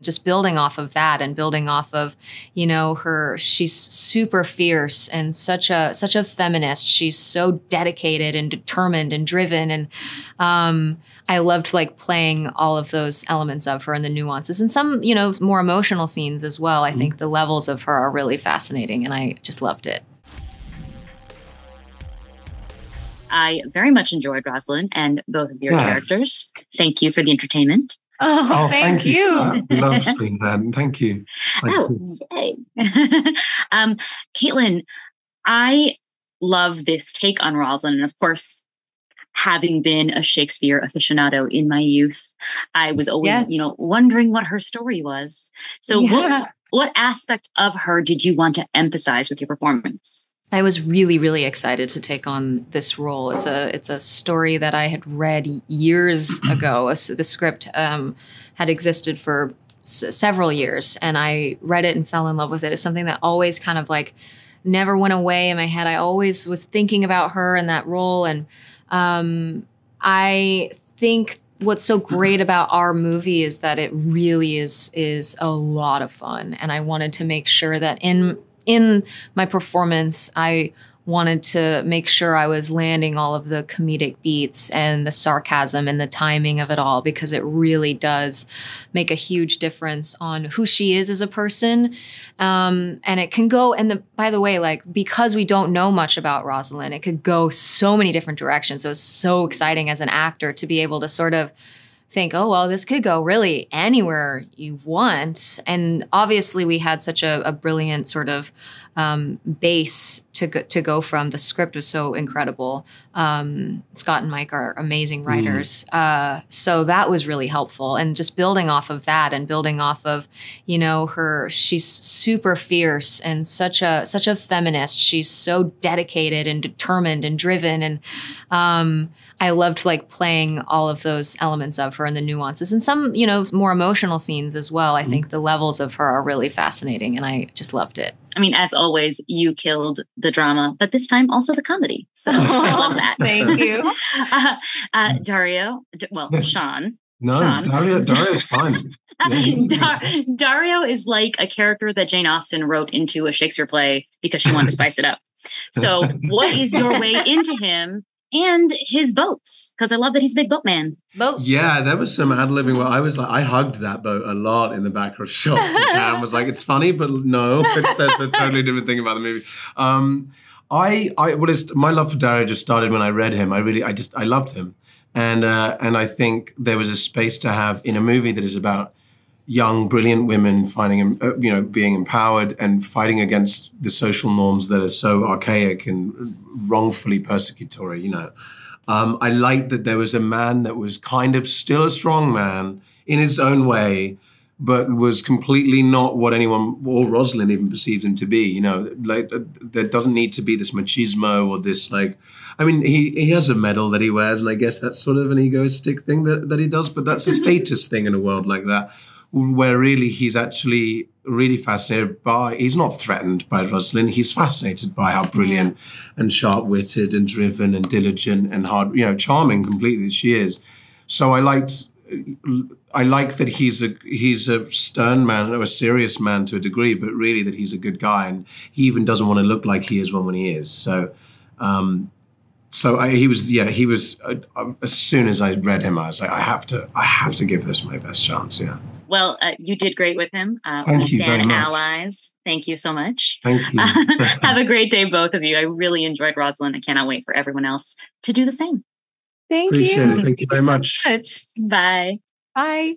just building off of that and building off of you know her she's super fierce and such a such a feminist she's so dedicated and determined and driven and um i loved like playing all of those elements of her and the nuances and some you know more emotional scenes as well i think the levels of her are really fascinating and i just loved it I very much enjoyed Rosaline and both of your yeah. characters. Thank you for the entertainment. Oh, oh thank, thank, you. you. I love seeing that. Thank you. Thank oh, you. yay. um, Kaitlyn, I love this take on Rosaline. And of course, having been a Shakespeare aficionado in my youth, I was always, yes. you know, wondering what her story was. So yeah. what what aspect of her did you want to emphasize with your performance? I was really, really excited to take on this role. It's a it's a story that I had read years ago. the script um, had existed for s- several years, and I read it and fell in love with it. It's something that always kind of like never went away in my head. I always was thinking about her and that role, and um, I think what's so great about our movie is that it really is is a lot of fun, and I wanted to make sure that in in my performance, I wanted to make sure I was landing all of the comedic beats and the sarcasm and the timing of it all because it really does make a huge difference on who she is as a person. Um, and it can go, and the, by the way, like because we don't know much about Rosaline, it could go so many different directions. So it's so exciting as an actor to be able to sort of think, oh, well, this could go really anywhere you want. And obviously, we had such a, a brilliant sort of um, base to go, to go from. The script was so incredible. Um, Scott and Mike are amazing mm-hmm. writers, mm. uh, so that was really helpful. And just building off of that, and building off of, you know, her. She's super fierce and such a such a feminist. She's so dedicated and determined and driven, and um, I loved like playing all of those elements of her and the nuances and some, you know, more emotional scenes as well. I mm-hmm. think the levels of her are really fascinating and I just loved it. I mean, as always, you killed the drama, but this time also the comedy. So I love that. Thank you. uh, uh, Dario, well, Sean. No, Sean. Dario, Dario's fine. Dar- Dario is like a character that Jane Austen wrote into a Shakespeare play because she wanted to spice it up. So, what is your way into him and his boats because I love that he's a big boatman. Boats. Yeah, that was some ad libbing. Well, I was like, I hugged that boat a lot in the back of shots. And Cam was like, "It's funny, but no, it says a totally different thing about the movie." Um, I, I, what is my love for Dario just started when I read him. I really, I just, I loved him, and uh, and I think there was a space to have in a movie that is about young, brilliant women finding, uh, you know, being empowered and fighting against the social norms that are so archaic and wrongfully persecutory. You know, um, I liked that there was a man that was kind of still a strong man in his own way, but was completely not what anyone or Rosaline even perceived him to be. You know, like there doesn't need to be this machismo or this like. I mean, he, he has a medal that he wears, and I guess that's sort of an egoistic thing that, that he does, but that's a status thing in a world like that where really he's actually really fascinated by he's not threatened by Rosaline he's fascinated by how brilliant and sharp-witted and driven and diligent and hard you know charming completely she is. So I liked I like that he's a he's a stern man or a serious man to a degree but really that he's a good guy and he even doesn't want to look like he is one when he is. So um, so I, he was yeah he was uh, uh, as soon as i read him i was like i have to i have to give this my best chance yeah well uh, you did great with him. Uh, Thank we you stand very allies. Thank you so much. Thank you. have a great day both of you. I really enjoyed rosaline. I cannot wait for everyone else to do the same. Thank Appreciate you it. thank you very much. Bye. Bye